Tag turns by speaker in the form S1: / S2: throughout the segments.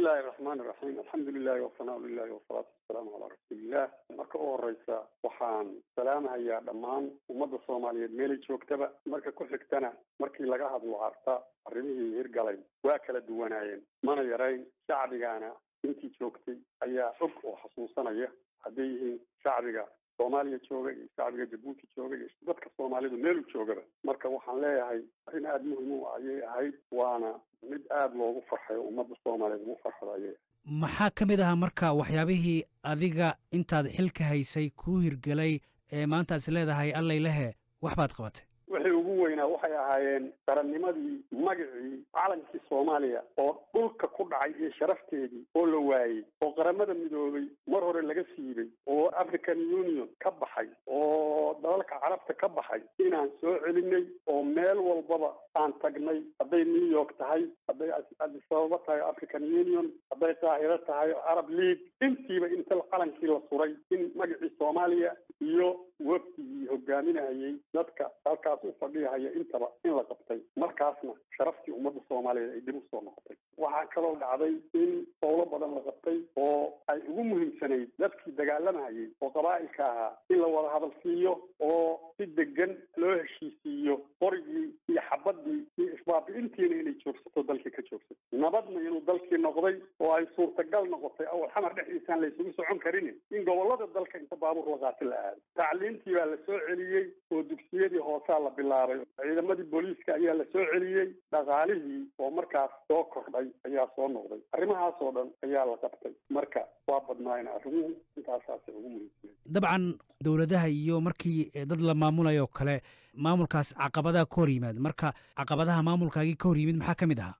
S1: bismillahi raxmaani raxiim alxamdu lilahi wasanaa lilahi wasalaatu wasalaamu calaa rasuuliillah marka u horeysa waxaan salaamahayaa dhammaan ummadda soomaaliyeed meelay joogtaba. Marka ku xigtana markii laga hadlo carta arrimihii hirgalay waa kala duwanaayeen. Mana yarayn shacbigaana intii joogtay ayaa og oo xasuusanaya. Hadday yihiin shacbiga soomaaliya jooga iyo shacbiga jabuuti jooga iyo dadka soomaalidu meelu joogaba marka waxaan leeyahay arrin aada muhiim u ayay ahayd waana mid aada loogu farxayo ummadda soomaaliyeed ugu farxado ayay
S2: maxaa ka mid ahaa marka waxyaabihii adiga intaad xilka haysay kuu hirgelay ee maanta is leedahay allaylehe wax baad qabatay
S1: waxay ahaayeen qarannimadii magacii calankii soomaaliya oo dhulka ku dhacay iyo sharafteedii oo la waayey oo qaramada midoobay mar hore laga siibay oo african union ka baxay oo dalalka carabta ka baxay. Inaan soo celinay oo meel walbaba aan tagnay hadday new york tahay hadday adisababa tahay african union hadday qaahiro tahay arab league. Intiiba inta calankii la suray in magacii soomaaliya iyo wafdigii hogaaminayay dadka halkaas u fadhiyahaya intaba in la qabtay. Markaasna sharaftii ummadda soomaaliyeed ay dib u soo noqotay. Waxaa kaloo dhacday in howlo badan la qabtay oo ay ugu muhiimsanayd dadkii dagaalamayay oo qabaa'ilka ahaa in la wada hadal siiyo oo si degan loo heshiisiiyo qorigii iyo xabadii iyo isbaabi'intiina inay joogsato dalkii ka joogsato. Nabadna inuu dalkii noqday oo ay suurtagal noqotay awal xamar dhexdiisaan la isugu socon karin in gobollada dalka inta baabuur la qaati la aado. Tacliintii baa la soo celiyey oo dugsiyadii hoosaa la bilaabay ciidamadii booliiska ayaa la soo celiyey. Dhaqaalihii oo markaas soo kordhay ayaa soo noqday. Arrimahaas oo dhan ayaa la qabtay. Marka waa badnaayeen arrimuhu intaasaasay ugu muhiimsanay
S2: dabcan dowladaha iyo markii dad la maamulayo kale maamulkaas caqabadaha ka hor yimaad marka caqabadaha maamulkaagii ka hor yimid maxaa ka mid ahaa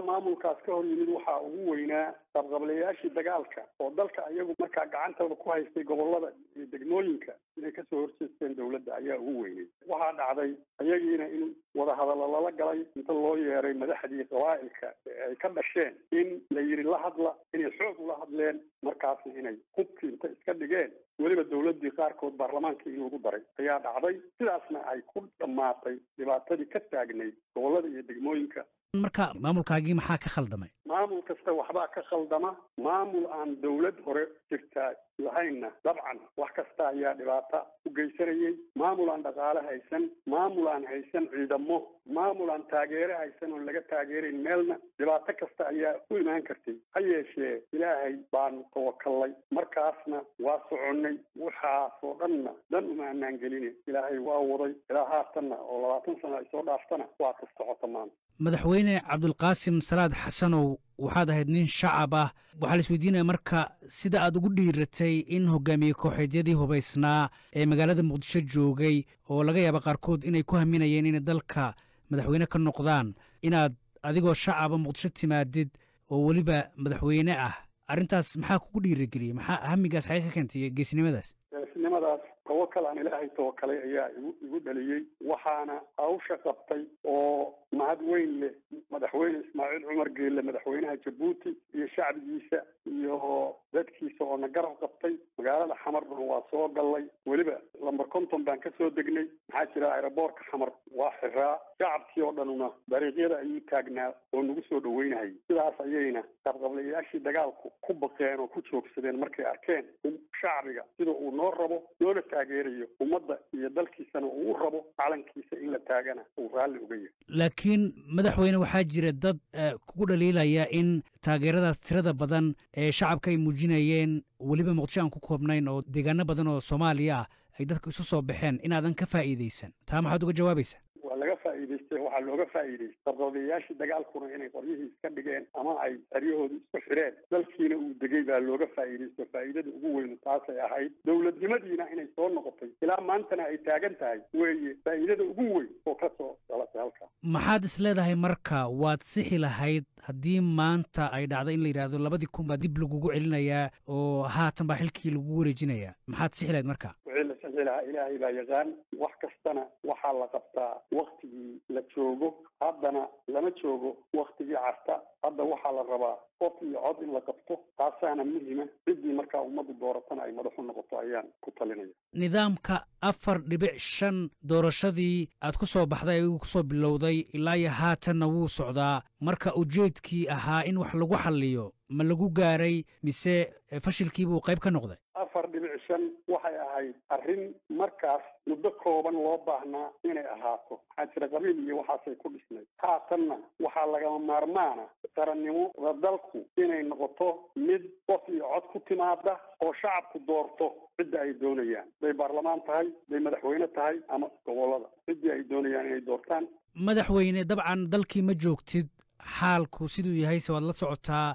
S1: caqabadaha maamulkaas ka hor yimid waxaa ugu weynaa qabqablayaashii dagaalka oo dalka iyagu markaa gacantooda ku haystay gobollada iyo degmooyinka inay ka soo horjeesteen dowladda ayaa ugu weynay waxaa dhacday iyagiina in wadahadallo lala galay inta loo yeeray madaxdii qabaa'ilka ay ka dhasheen in la yidhi la hadla inay xoog ula hadleen markaasna inay hubkii inta iska dhigeen. Weliba dowladdii qaarkood baarlamaankii in lagu daray ayaa dhacday. Sidaasna ay ku dhammaatay dhibaatadii ka taagnayd gobollada iyo degmooyinka
S2: marka maamulkaagii maxaa ka khaldamay?
S1: Maamul kasta waxbaa ka khaldama. Maamul aan dowlad hore jirtaa lahaynna. Dabcan wax kasta ayaa dhibaata u geysanayay. Maamul aan dhaqaale haysan maamul aan haysan ciidamo maamul aan taageere haysan oon laga taageerayn meelna dhibaato kasta ayaa u imaan kartay. Ha yeeshee ilaahay baanu tawakalnay markaasna waa soconnay waxaasoo dhanna dan uma anaan geline ilaahay waa waday. Ilaa haatanna oo labaatan sano ay soo dhaaftana waa ka socota maanta.
S2: Madaxweyne cabdulqaasim salaad xasanow waxaad ahayd nin shacab ah. Waxaa la isweydiinaya marka sida aad ugu dhiiratay in hogaamiye kooxeedyadii hubaysnaa ee magaalada muqdisho joogay oo laga yaaba qaarkood inay ku haminayeen inay dalka madaxweyne ka noqdaan inaad adigoo shacaba muqdisho timaadid oo weliba madaxweyne ah. Arrintaas maxaa kugu dhiirageliyey maxaa hamigaas xagee ka keentay geesnimadaas
S1: geesnimadaas tawakal aan ilaahay tawakalay ayaa igu dhaliyey. Waxaana hawsha qabtay oo mahad weyn leh madaxweyne ismaaciil cumar geelle madaxweynaha jabuuti iyo shacbigiisa iyo dadkiisa oo na garab qabtay. Magaalada xamarna waa soo gallay. Weliba lamber konton baan ka soo degnay. Maxaa jira aeroboortka xamar? Waa xiraa. Shacabkii oo dhanuna dariiqyada ayuu taagnaa oo nagu soo dhaweynayay sidaas ayayna qabqablayaashii dagaalku ku baqeen oo ku joogsadeen markay arkeen shacbiga sida uu noo rabo loona taageerayo ummadda iyo dalkiisana uu u rabo calankiisa in la taagana uu raalli uga yahay.
S2: Laakiin madaxweyne waxaa jira dad kugu dhaliilaya in taageeradaas tirada badan ee shacabka ay muujinayeen weliba muqdisho aan ku koobnayn oo deegaano badan oo soomaaliya ah ay dadka isu soo baxeen inaadan ka faa'iidaysan. Taa maxaad uga jawaabaysaa
S1: waxaa looga faa'iidaystay qabqablayaashii dagaalkuna inay qoryihii iska dhigeen ama ay xeryahooda isku xireen. Dalkiina uu degay baa looga faa'iidaysto faa'iidada ugu weynu taasay ahayd. Dowladnimadiina inay soo noqotay ilaa maantana ay taagan tahay weeye faa'iidada ugu weyn oo ka soo dhalatay halkaa
S2: maxaad is leedahay marka? Waad sixi lahayd. Haddii maanta ay dhacdo in la yidhaahdo labadii kun baa dib lagugu celinayaa oo haatan baa xilkii lagugu wareejinayaa. Maxaad sixi lahayd marka
S1: lahaa ilaahay baa yaqaan wax kastana waxaa la qabtaa waktigii la joogo haddana lama joogo waktigii carta hadda waxaa la rabaa qof iyo cod in la qabto taasaana muhima ciddii markaa ummaddu dooratana ay madaxu noqoto ayaan ku talinaya
S2: nidaamka afar dhibic shan doorashadii aad ku soo baxday ayuu ku soo bilowday ilaa iyo haatanna wuu socdaa. Marka ujeedkii ahaa in wax lagu xalliyo ma lagu gaaray mise fashilkii buu qayb ka noqday
S1: shan waxay ahayd arrin markaas muddo kooban loo baahnaa inay ahaato. Maxaa jira qabiil iyo waxaasay ku dhisnay. Haatanna waxaa lagama maarmaana qarannimada dalku inay noqoto mid qof iyo cod ku timaada oo shacabku doorto cidda ay doonayaan. Haday baarlamaan tahay haday madaxweyne tahay ama gobollada. Ciddii ay doonayaan inay doortaan.
S2: Madaxweyne dabcan dalkii ma joogtid. Xaalku siduu yahayse waad la socotaa.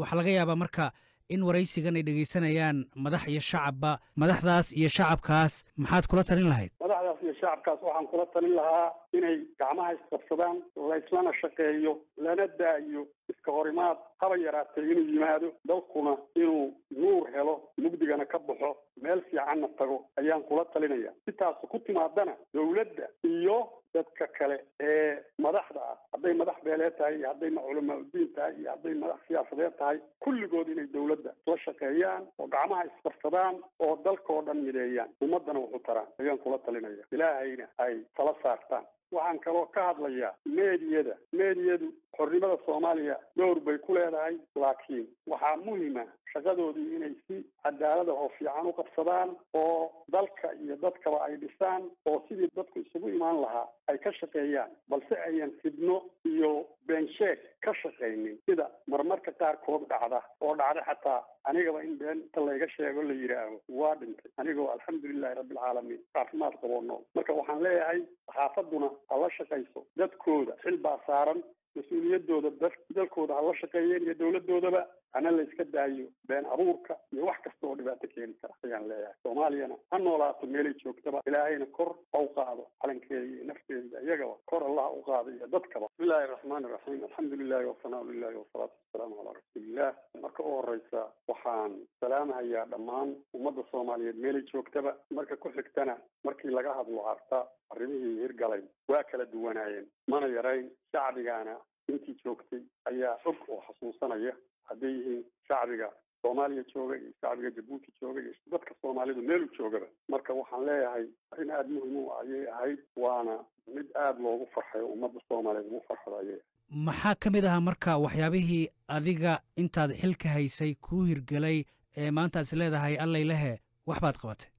S2: Waxaa laga yaabaa marka in waraysigan ay dhegaysanayaan madax iyo shacabba madaxdaas iyo shacabkaas maxaad kula talin lahayd?
S1: Madaxdaas iyo shacabkaas waxaan kula talin lahaa inay gacmaha isqabsadaan layslana shaqeeyo lana daayo iska horimaad haba yaraatee inuu yimaado dalkuna inuu nuur helo mugdigana ka baxo meel fiicanna tago ayaan kula talinaya si taasu ku timaadana dowladda iyo dadka kale ee madaxda ah hadday madax beeleed tahay iyo hadday culamaa udiin tahay iyo hadday madax siyaasadeed tahay kulligood inay dowladda la shaqeeyaan oo gacmaha isqabsadaan oo dalkao dhan mideeyaan. Ummaddana wuxu taraan ayaan kula talinaya ilaahayna ay tala saartaan waxaan kaloo ka hadlayaa meediyada meediyadu xornimada soomaaliya dhowr bay ku leedahay laakiin waxaa muhima shaqadoodii inay si cadaalada oo fiican u qabsadaan oo dalka iyo dadkaba ay dhisaan oo sidii dadku isugu imaan lahaa ay ka shaqeeyaan. Balse ayan fidno iyo beensheeg ka shaqaynin sida marmarka qaarkood dhacda oo dhacda xataa anigaba in beenta layga sheego la yidhaaho waa dhintay. Anigoo alxamdulilahi rabbilcaalamiin caafimaad qaboo nool marka waxaan leeyahay saxaafaduna ha la shaqayso dadkooda xil baa saaran mas'uuliyadooda dalkooda ha la shaqeeyeen iyo dowladoodaba hana la iska daayo been abuurka iyo wax kasta oo dhibaato keeni kara. Ayaan leeyahay soomaaliyana ha noolaato meelay joogtaba ilaahayna kor ha u qaado calankeeda iyo nafteeda iyagaba kor allaha u qaado iyo dadkaba. Bismillahi araxmaan iraxiim alxamdu lilahi wasanaa lilahi wasalaatu wasalaamu calaa rasuuliillah marka u horeysa waxaan salaamhayaa dhammaan ummadda soomaaliyeed meelay joogtaba. Marka ku xigtana markii laga hadlo carta arrimihii hirgalay waa kala duwanaayeen mana yarayn shacbigaana intii joogtay ayaa og oo xasuusanaya hadday yihiin shacbiga soomaaliya jooga iyo shacbiga jabuuti jooga iyo dadka soomaalidu meelu joogaba. Marka waxaan leeyahay arrin aada muhiim u ayay ahayd waana mid aada loogu farxay oo ummadda soomaaliyeed ugu farxada ayay
S2: maxaa ka mid ahaa marka waxyaabihii adiga intaad xilka haysay kuu hirgelay ee maanta is leedahay allay lehe wax baad qabatay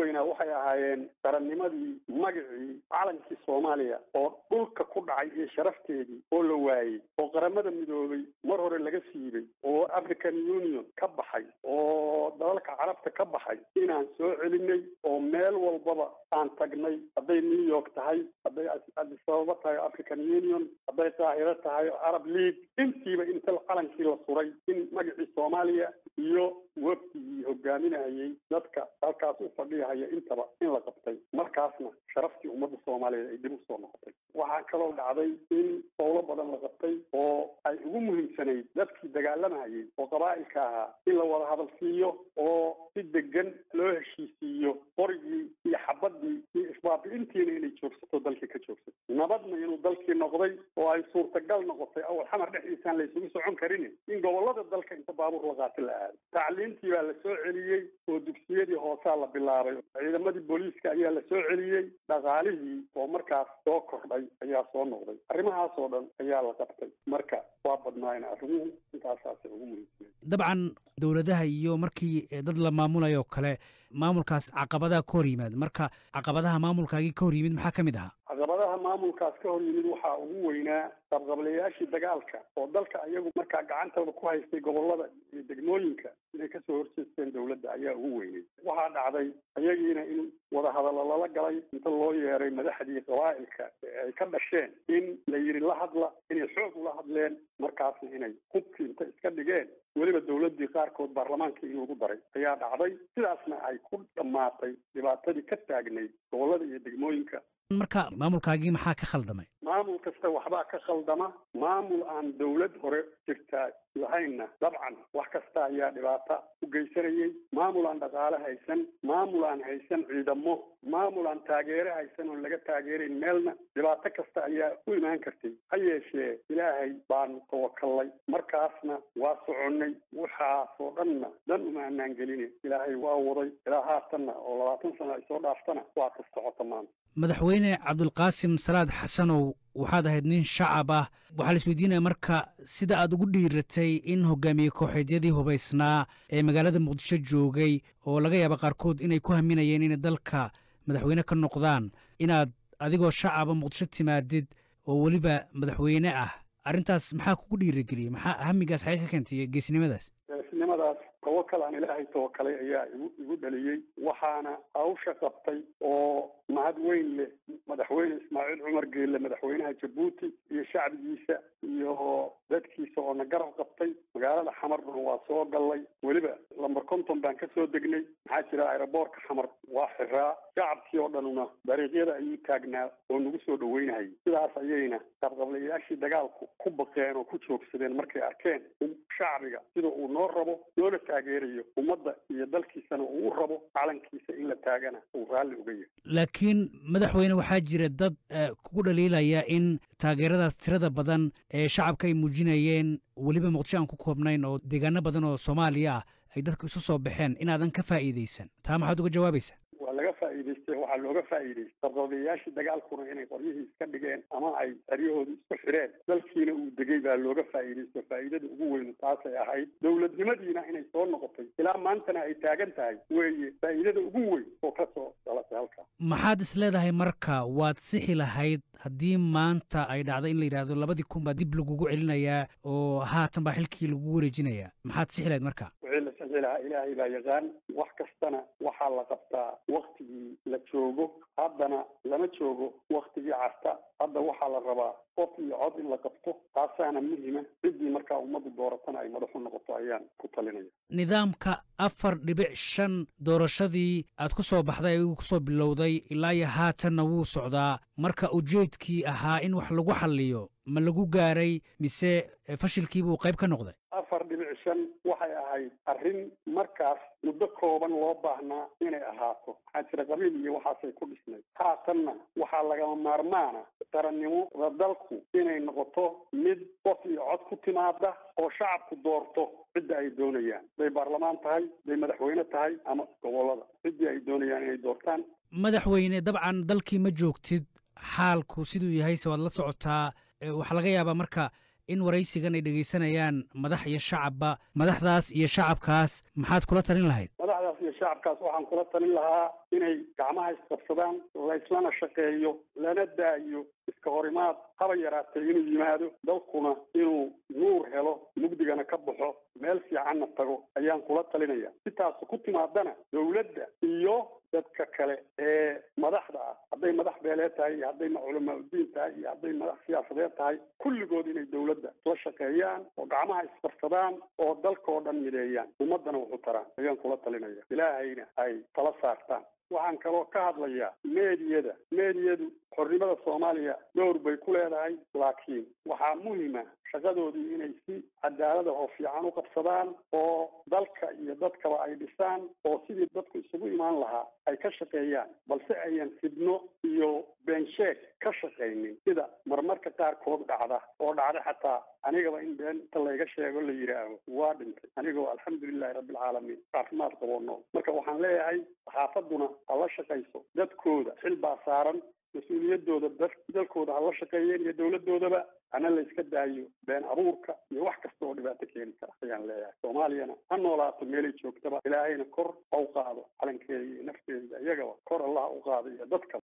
S1: weynaa waxay ahaayeen qarannimadii magacii calankii soomaaliya oo dhulka ku dhacay iyo sharafteedii oo la waayey oo qaramada midoobay mar hore laga siibay oo african union ka baxay oo dalalka carabta ka baxay inaan soo celinay oo meel walbaba aan tagnay. Hadday new york tahay hadday adisababa tahay african union hadday qaahiro tahay arab league intiiba inta calankii la suray in magacii soomaaliya iyo wafdigii hogaaminayay dadka halkaas u fadhiyahaya intaba in la qabtay. Markaasna sharaftii ummadda soomaaliyeed ay dib u soo noqotay. Waxaa kaloo dhacday in howlo badan la qabtay oo ay ugu muhiimsanayd dadkii dagaalamayay oo qabaa'ilka ahaa in la wada hadal siiyo oo si degan loo heshiisiiyo qorigii iyo xabadii iyo isbaabi'intiina inay joogsato dalkii ka joogsato. Nabadna inuu dalkii noqday oo ay suurtagal noqotay awal xamar dhexdiisaan la isugu socon karin in gobollada dalka inta baabuur la qaati la aado tacliintii baa la soo celiyey oo dugsiyadii hoosaa la bilaabay. Ciidamadii booliiska ayaa la soo celiyey dhaqaalihii oo markaas soo kordhay ayaa soo noqday. Arrimahaas oo dhan ayaa la qabtay. Marka waa badnaayeen arrimuhu intaasaasay ugu muhiimsanay
S2: dabcan dowladaha iyo markii dad la maamulayo kale maamulkaas caqabadaha ka hor yimaad marka caqabadaha maamulkaagii ka hor yimid maxaa ka mid ahaa
S1: maamulkaas ka hor yimid waxaa ugu weynaa qabqablayaashii dagaalka oo dalka iyagu markaa gacantooda ku haystay gobollada iyo degmooyinka inay ka soo horjeesteen dowladda ayaa ugu weynay waxaa dhacday iyagiina in wadahadallo lala galay inta loo yeeray madaxdii qabaa'ilka ay ka dhasheen in la yidhi la hadla inay xoog ula hadleen markaasna inay hubkii inta iska dhigeen. Weliba dowladdii qaarkood baarlamaankii in lagu daray ayaa dhacday. Sidaasna ay ku dhammaatay dhibaatadii ka taagnayd gobollada iyo degmooyinka
S2: marka maamulkaagii maxaa ka khaldamay?
S1: Maamul kasta waxbaa ka khaldama. Maamul aan dawlad hore jirtaa lahaynna dabcan wax kasta ayaa dhibaata u geysanayay. Maamul aan dhaqaale haysan maamul aan haysan ciidamo maamul aan taageere haysan oon laga taageerayn meelna dhibaato kasta ayaa u imaan kartay. Ha yeeshee ilaahay baanu tawakalnay markaasna waa soconnay. Waxaasoo dhanna dan uma anaan geline ilaahay waa waday. Ilaa haatanna oo labaatan sano ay soo dhaaftana waa ka socota maanta
S2: madaxweyne cabdulqaasim salaad xasanow waxaad ahayd nin shacab ah. Waxaa la isweydiinaya marka sida aad ugu dhiiratay in hogaamiye kooxeedyadii hubaysnaa ee magaalada muqdisho joogay oo laga yaaba qaarkood inay ku haminayeen inay dalka madaxweyne ka noqdaan inaad adigoo shacaba muqdisho timaadid oo weliba madaxweyne ah. Arrintaas maxaa kugu dhiirageliyey maxaa hamigaas xagee ka keentay geesnimadaas?
S1: Geesnimadaas tawakal aan ilaahay tawakalay ayaa igu dhaliyey. Waxaana hawsha qabtay oo mahad weyn leh madaxweyne ismaaciil cumar geelle madaxweynaha jabuuti iyo shacbigiisa iyo dadkiisa oo na garab qabtay. Magaalada xamarna waa soo gallay. Weliba lamber konton baan ka soo degnay. Maxaa jira aeroboortka xamar? Waa xiraa. Shacabkii oo dhanuna dariiqyada ayuu taagnaa oo nagu soo dhaweynahayay sidaas ayayna qabqablayaashii dagaalku ku baqeen oo ku joogsadeen markay arkeen shacbiga sida uu noo rabo. Noona taageerayo ummadda iyo dalkiisana uu u rabo calankiisa in la taagana uu raalli uga yahay.
S2: Laakiin madaxweyne waxaa jira dad kugu dhaliilaya in taageeradaas tirada badan ee shacabka ay muujinayeen weliba muqdisho aan ku koobnayn oo deegaano badan oo soomaaliya ah ay dadku isu soo baxeen inaadan ka faa'iidaysan. Taa maxaad uga
S1: faa'iidaystay waxaa looga faa'iidaystay qabqabayaashii dagaalkuna inay qoryihii iska dhigeen ama ay qaryahooda isku xireen. Dalkiina uu degay baa looga faa'iidaysto faa'iidada ugu weyn taasay ahayd dowladnimadiina inay soo noqotay. Ilaa maantana ay taagan tahay weeye faa'iidada ugu weyn oo ka soo dhalatay halkaa
S2: maxaad is leedahay marka? Waad sixi lahayd. Haddii maanta ay dhacdo in la yidhaahdo labadii kun baa dib lagugu celinayaa oo haatan baa xilkii lagugu wareejinayaa. Maxaad sixi lahayd marka
S1: lahaa ilaahay baa yaqaan wax kastana waxaa la qabtaa waktigii la joogo haddana lama joogo waktigii carta hadda waxaa la rabaa qof iyo cod in la qabto taasaana muhima ciddii markaa ummaddu dooratana ay madaxu noqoto ayaan ku talinaya
S2: nidaamka afar dhibic shan doorashadii aad ku soo baxday ayuu ku soo bilowday ilaa iyo haatanna wuu socdaa. Marka ujeedkii ahaa in wax lagu xalliyo ma lagu gaaray mise fashilkiibuu qayb ka noqday
S1: afar dhibic shan waxay ahayd arrin markaas muddo kooban loo baahnaa inay ahaato. Maxaa jira qabiil iyo waxaasay ku dhisnay. Haatanna waxaa lagama maarmaana qarannimada dalku inay noqoto mid qof iyo cod ku timaada oo shacabku doorto cidda ay doonayaan. Hadday baarlamaan tahay hadday madaxweyne tahay ama gobollada. Ciddii ay doonayaan inay doortaan.
S2: Madaxweyne dabcan dalkii ma joogtid. Xaalku siduu yahayse waad la socotaa. Waxaa laga yaabaa marka in waraysigan ay dhegaysanayaan madax iyo shacabba madaxdaas iyo shacabkaas. Maxaad kula talin lahayd?
S1: Madaxdaas iyo shacabkaas waxaan kula talin lahaa inay gacmaha isqabsadaan layslana shaqeeyo lana daayo iska horimaad haba yaraatee inuu yimaado dalkuna inuu nuur helo mugdigana ka baxo meel fiicanna tago ayaan kula talinaya si taasu ku timaadana dowladda iyo dadka kale ee madaxda ah hadday madax beeleed tahay iyo hadday culamaauddiin tahay iyo hadday madax siyaasadeed tahay kulligood inay dowladda la shaqeeyaan oo gacmaha isqabsadaan oo dalkao dhan mideeyaan. Ummaddana wuxu taraan ayaan kula talinaya ilaahayna ay tala saartaan waxaan kaloo ka hadlayaa meediyada. Meediyadu xornimada soomaaliya dhowr bay ku leedahay laakiin waxaa muhima shaqadoodii inay si cadaalada oo fiican u qabsadaan oo dalka iyo dadkaba ay dhisaan oo sidii dadku isugu imaan lahaa ay ka shaqeeyaan balse ayan fidno iyo beensheeg ka shaqaynin sida marmarka qaarkood dhacda oo dhacda xataa anigaba in beenta layga sheego la yidhaaho waa dhintay. Anigoo alxamdulilahi rabbilcaalamiin caafimaad qaboo nool marka waxaan leeyahay saxaafaduna ha la shaqayso dadkooda xil baa saaran mas'uuliyadooda dalkooda ha la shaqeeyeen iyo dowladoodaba hana la iska daayo been abuurka iyo wax kasta oo dhibaato keeni kara. Ayaan leeyahay soomaaliyana ha noolaato meelay joogtaba. Ilaahayna kor ha u qaado calankeeda iyo nafteeda iyagaba kor allah u qaado iyo dadkaba